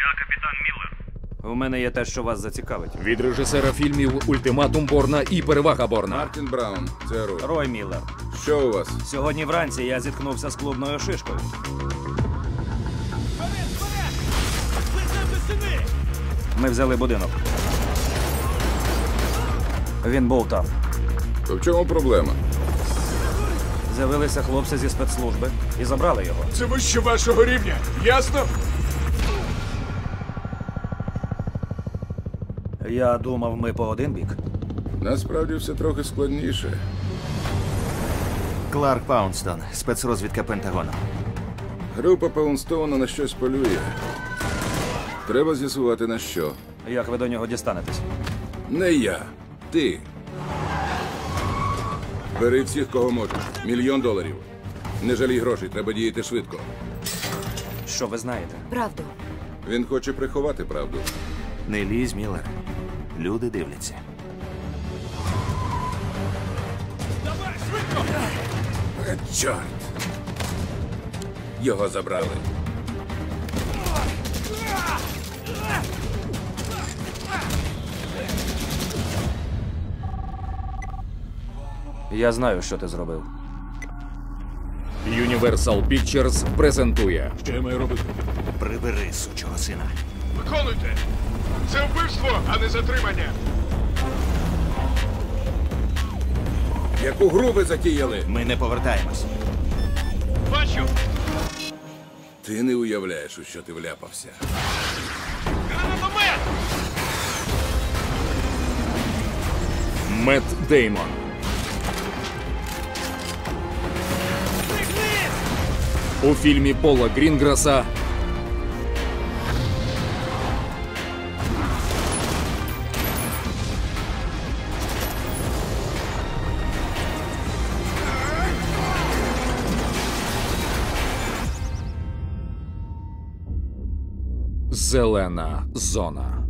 Я капітан Міллер. У мене є те, що вас зацікавить. Від режисера фільмів Ультиматум Борна і Перевага Борна. Мартін Браун, це Рой. Рой Міллер. Що у вас? Сьогодні вранці я зіткнувся з клубною шишкою. Ми взяли будинок. Він був там. То в чому проблема? З'явилися хлопці зі спецслужби і забрали його. Це вище вашого рівня, ясно? Я думав, ми по один бік. Насправді все трохи складніше. Кларк Паундстоун, спецрозвідка Пентагону. Група Паундстоуна на щось полює. Треба з'ясувати на що. Як ви до нього дістанетесь? Не я. Ти. Бери всіх, кого можеш. Мільйон доларів. Не жалій грошей, треба діяти швидко. Що ви знаєте? Правду. Він хоче приховати правду. Не лізь, Міллер. Люди дивляться. Е, Чорт! Його забрали. Я знаю, що ти зробив. Universal Pictures презентує Що я маю робити? Прибери сучого сина. Виконуйте! Це вбивство, а не затримання. Яку гру ви затіяли? Ми не повертаємось. Бачу! Ти не уявляєш, у що ти вляпався. Гранатомет! Мет Деймон. У фільмі Пола Грінграса Зелена зона.